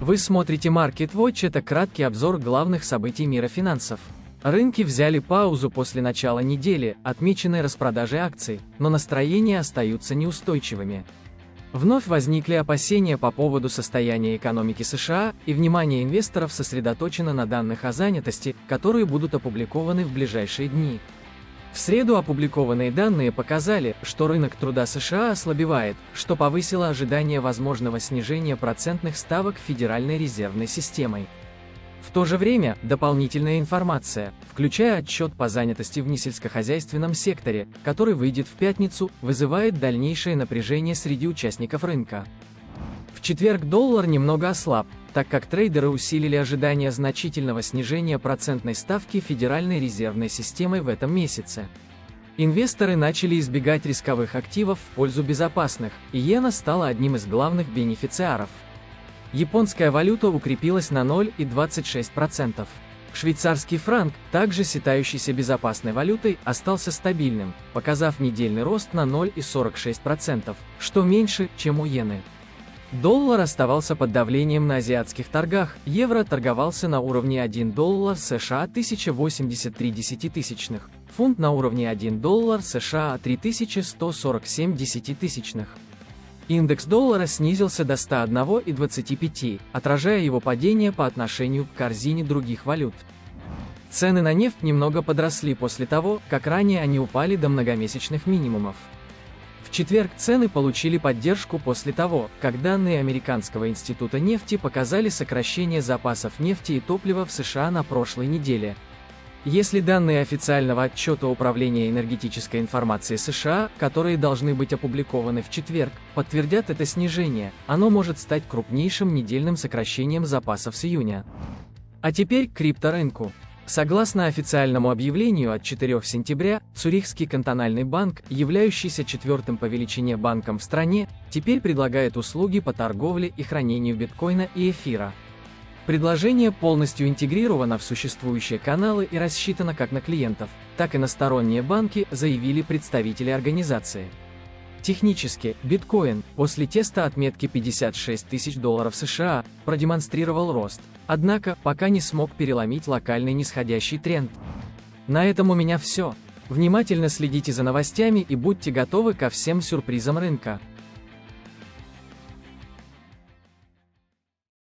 Вы смотрите Market Watch, это краткий обзор главных событий мира финансов. Рынки взяли паузу после начала недели, отмеченной распродажей акций, но настроения остаются неустойчивыми. Вновь возникли опасения по поводу состояния экономики США, и внимание инвесторов сосредоточено на данных о занятости, которые будут опубликованы в ближайшие дни. В среду опубликованные данные показали, что рынок труда США ослабевает, что повысило ожидание возможного снижения процентных ставок Федеральной резервной системой. В то же время, дополнительная информация, включая отчет по занятости в несельскохозяйственном секторе, который выйдет в пятницу, вызывает дальнейшее напряжение среди участников рынка. В четверг доллар немного ослаб, так как трейдеры усилили ожидания значительного снижения процентной ставки Федеральной резервной системой в этом месяце. Инвесторы начали избегать рисковых активов в пользу безопасных, и иена стала одним из главных бенефициаров. Японская валюта укрепилась на 0,26%. Швейцарский франк, также считающийся безопасной валютой, остался стабильным, показав недельный рост на 0,46%, что меньше, чем у иены. Доллар оставался под давлением на азиатских торгах, евро торговался на уровне 1 доллар США 1083 десятитысячных, фунт на уровне 1 доллар США 3147 десятитысячных. Индекс доллара снизился до 101,25, отражая его падение по отношению к корзине других валют. Цены на нефть немного подросли после того, как ранее они упали до многомесячных минимумов. Четверг цены получили поддержку после того, как данные Американского института нефти показали сокращение запасов нефти и топлива в США на прошлой неделе. Если данные официального отчета Управления энергетической информации США, которые должны быть опубликованы в четверг, подтвердят это снижение, оно может стать крупнейшим недельным сокращением запасов с июня. А теперь к крипторынку. Согласно официальному объявлению от 4 сентября, Цюрихский кантональный банк, являющийся четвертым по величине банком в стране, теперь предлагает услуги по торговле и хранению биткоина и эфира. Предложение полностью интегрировано в существующие каналы и рассчитано как на клиентов, так и на сторонние банки, заявили представители организации. Технически, биткоин, после теста отметки 56 тысяч долларов США, продемонстрировал рост, однако пока не смог переломить локальный нисходящий тренд. На этом у меня все. Внимательно следите за новостями и будьте готовы ко всем сюрпризам рынка.